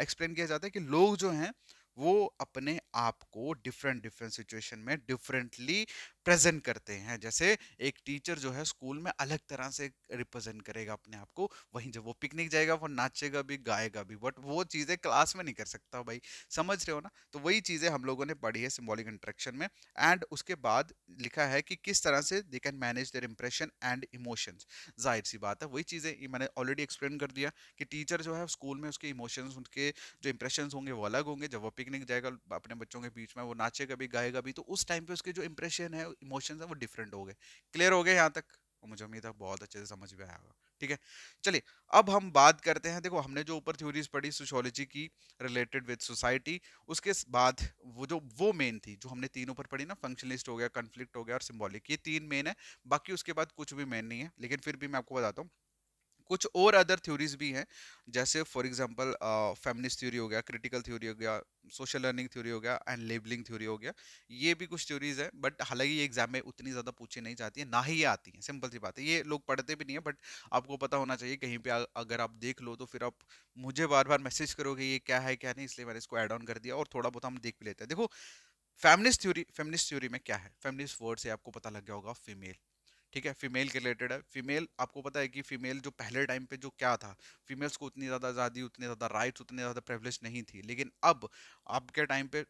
एक्सप्लेन किया जाता है कि लोग जो हैं वो अपने आप को डिफरेंट डिफरेंट सिचुएशन में डिफरेंटली प्रेजेंट करते हैं। जैसे एक टीचर जो है स्कूल में अलग तरह से रिप्रेजेंट करेगा अपने आप को। वहीं जब वो पिकनिक जाएगा, वो नाचेगा भी, गाएगा भी। बट वो चीज़ें क्लास में नहीं कर सकता भाई। समझ रहे हो ना? तो वही चीज़ें हम लोगों ने पढ़ी है सिम्बॉलिक इंट्रेक्शन में। एंड उसके बाद लिखा है कि किस तरह से they can manage their impression and emotions ज़ाहिर सी बात है, वही चीज़ें मैंने ऑलरेडी एक्सप्लेन कर दिया कि टीचर जो है स्कूल में उसके इमोशंस उनके जो इंप्रेशन होंगे वो अलग होंगे। जब वो पिकनिक जाएगा अपने बच्चों के बीच में, वो नाचेगा भी, गाएगा भी तो उस टाइम पे उसके जो इंप्रेशन है इमोशंस है, वो डिफरेंट हो गए। क्लियर हो गए यहाँ तक? मुझे उम्मीद है बहुत अच्छे से समझ में आया ठीक है? चलिए, अब हम बात करते हैं, देखो हमने जो ऊपर थ्योरीज पढ़ी सोशोलॉजी की रिलेटेड विद सोसाइटी उसके बाद वो जो, वो मेन थी, जो हमने तीन ऊपर पढ़ी ना फंक्शनलिस्ट हो गया कन्फ्लिक्ट हो गया और सिंबॉलिक ये तीन मेन है, बाकी उसके बाद कुछ भी मेन नहीं है, लेकिन फिर भी मैं आपको बताता हूँ। कुछ और अदर थ्योरीज भी हैं। जैसे फॉर एग्जांपल फेमिनिस्ट थ्योरी हो गया क्रिटिकल थ्योरी हो गया सोशल लर्निंग थ्योरी हो गया एंड लेबलिंग थ्योरी हो गया। ये भी कुछ थ्योरीज है बट हालाँकि ये एग्ज़ाम में उतनी ज़्यादा पूछी नहीं जाती है, ना ही ये आती है सिंपल सी बात है। ये लोग पढ़ते भी नहीं है बट आपको पता होना चाहिए, कहीं पर अगर आप देख लो तो फिर आप मुझे बार बार मैसेज करोगे, ये क्या है, क्या नहीं? इसलिए मैंने इसको एड ऑन कर दिया और थोड़ा बहुत हम देख भी लेते हैं। देखो फेमिनिस्ट थ्योरी फेमिनिस्ट थ्योरी में क्या है? फेमिनिस्ट वर्ड से आपको पता लग गया होगा फीमेल ठीक है फीमेल के रिलेटेड है। फीमेल आपको पता है कि फीमेल जो पहले टाइम पे जो क्या था फीमेल्स को उतनी ज़्यादा आज़ादी, उतनी ज़्यादा राइट्स उतनी ज़्यादा प्रिवलेज नहीं थी। लेकिन अब, आपके टाइम पे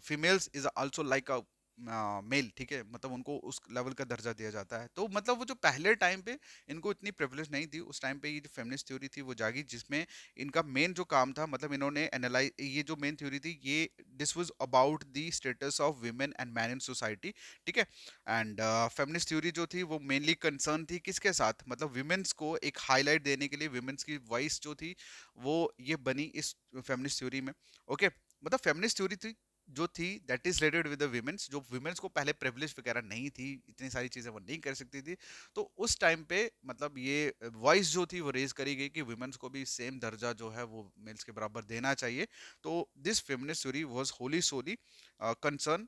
females is also like a male, ठीक है? मतलब उनको उस लेवल का दर्जा दिया जाता है। तो मतलब वो जो पहले टाइम पे इनको इतनी प्रिविलेज नहीं थी, उस टाइम पे ये जो फेमिनिस्ट थ्योरी थी वो जागी, जिसमें इनका मेन जो काम था मतलब इन्होंने एनालाइज ये जो मेन थ्योरी थी, ये this was about the status of women and man in society ठीक है? एंड फेमिनिस्ट थ्योरी जो थी वो मेनली कंसर्न थी किसके साथ? मतलब विमेंस को एक हाईलाइट देने के लिए विमेंस की वॉइस जो थी, वो ये बनी इस फेमिनिस्ट थ्योरी में ओके okay? मतलब फेमिनिस्ट थ्योरी थी जो थी that is related with the womens जो वीमेंस को पहले प्रिवलेज वगैरह नहीं थी, इतनी सारी चीज़ें वो नहीं कर सकती थी तो उस टाइम पे मतलब ये वॉइस जो थी वो रेज करी गई कि वीमेंस को भी सेम दर्जा जो है वो मेल्स के बराबर देना चाहिए। तो this feminist theory was wholly solely concern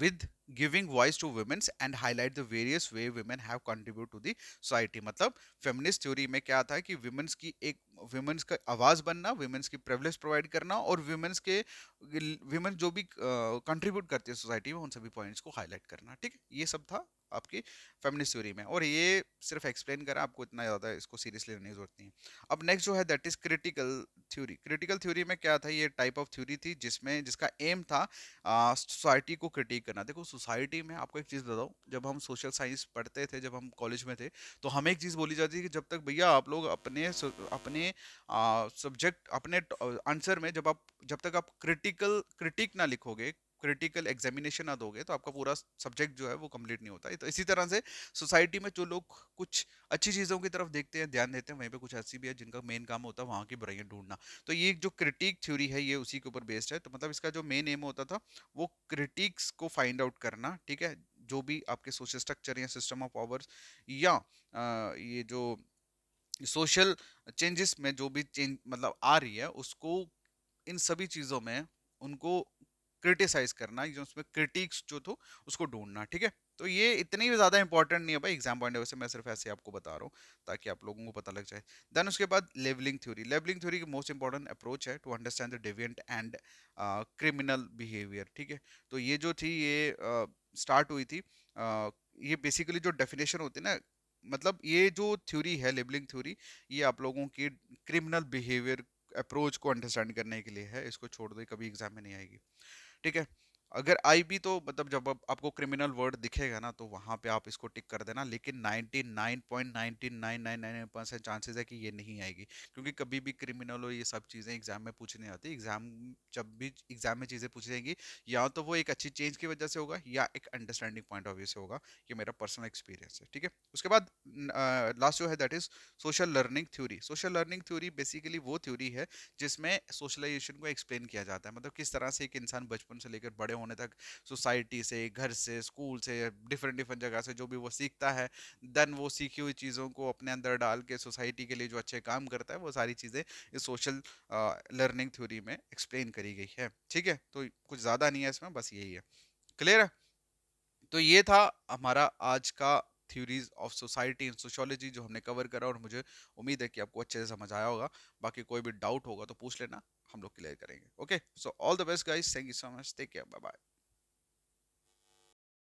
with giving voice to women and highlight the various way women contributed to the society मतलब feminist theory में क्या था कि women's की एक women's का आवाज़ बनना women's की privilege provide करना और women's के women जो भी contribute करती है society में उन सभी points को highlight करना ठीक है ये सब था आपकी फेमिनिस्ट थ्योरी में। और ये सिर्फ़ एक्सप्लेन करा, आपको इतना ज़्यादा इसको सीरियसली लेने की ज़रूरत नहीं है। अब नेक्स्ट जो है that is critical theory critical theory में क्या था? ये टाइप ऑफ़ थ्योरी थी जिसमें, जिसका एम था सोसाइटी को क्रिटिक करना। देखो सोसाइटी में आपको एक चीज़ बताऊँ, जब हम सोशल साइंस पढ़ते थे, जब हम कॉलेज में थे तो हमें एक चीज़ बोली जाती है कि जब तक भैया आप लोग अपने अपने सब्जेक्ट अपने आंसर में जब आप, जब तक आप क्रिटिकल क्रिटिक ना लिखोगे क्रिटिकल एग्जामिनेशन ना दोगे तो आपका पूरा सब्जेक्ट जो है वो कंप्लीट नहीं होता। है तो इसी तरह से सोसाइटी में जो लोग कुछ अच्छी चीज़ों की तरफ़ देखते हैं, ध्यान देते हैं, वहीं पे कुछ ऐसी भी है जिनका मेन काम होता है वहाँ की बुराइयाँ ढूंढना। तो ये जो क्रिटिक थ्योरी है, ये उसी के ऊपर बेस्ड है। तो मतलब इसका जो मेन एम होता था, वो क्रिटिक्स को फाइंड आउट करना, ठीक है? जो भी आपके सोशल स्ट्रक्चर या सिस्टम ऑफ़ पावर्स या ये जो सोशल चेंजेस में जो भी चेंज मतलब आ रही है, उसको इन सभी चीज़ों में उनको क्रिटिसाइज करना जो उसमें क्रिटिक्स जो थो उसको ढूंढना ठीक है? तो ये इतनी भी ज़्यादा इंपॉर्टेंट नहीं है भाई एग्ज़ाम पॉइंट से मैं सिर्फ़ ऐसे आपको बता रहा हूँ ताकि आप लोगों को पता लग जाए। देन उसके बाद लेवलिंग थ्योरी लेवलिंग थ्योरी की मोस्ट इंपॉर्टेंट अप्रोच है to understand the deviant and criminal behaviour ठीक है? तो ये जो थी ये स्टार्ट uh, हुई थी uh, ये बेसिकली जो डेफिनेशन होती है ना मतलब ये जो थ्योरी है लेबलिंग थ्योरी ये आप लोगों की क्रिमिनल बिहेवियर अप्रोच को अंडरस्टैंड करने के लिए है इसको छोड़ दो कभी एग्ज़ाम में नहीं आएगी। ठीक है? अगर आई भी तो मतलब जब आपको क्रिमिनल वर्ड दिखेगा ना तो वहाँ पे आप इसको टिक कर देना, लेकिन 99.9999 परसेंट चांसेस है कि ये नहीं आएगी। क्योंकि कभी भी क्रिमिनल और ये सब चीज़ें एग्ज़ाम में पूछने आती। एग्ज़ाम जब भी एग्ज़ाम में चीज़ें पूछी जाएँगी, या तो वो एक अच्छी चेंज की वजह से होगा, या एक अंडरस्टैंडिंग पॉइंट ऑफ़ व्यू से होगा, ये मेरा पर्सनल एक्सपीरियंस है, ठीक है? उसके बाद लास्ट जो है that is social learning theory social learning theory basically वो थ्योरी है, जिसमें सोशलाइजेशन को एक्सप्लेन किया जाता है। मतलब किस तरह से एक इंसान बचपन से लेकर बड़े होने तक सोसाइटी से, घर से, स्कूल से डिफरेंट डिफरेंट जगह से जो भी वो सीखता है देन वो सीखी हुई चीज़ों को अपने अंदर डाल के सोसाइटी के लिए जो अच्छे काम करता है, वो सारी चीज़ें इस सोशल लर्निंग थ्योरी में एक्सप्लेन करी गई है। ठीक है? तो कुछ ज़्यादा नहीं है इसमें, बस यही है। क्लियर है? तो ये था हमारा आज का theories of society and sociology जो हमने कवर करा और मुझे उम्मीद है कि आपको अच्छे से समझ आया होगा। बाकी कोई भी डाउट होगा तो पूछ लेना, हम लोग क्लियर करेंगे। Okay so all the best guys thank you so much take care bye bye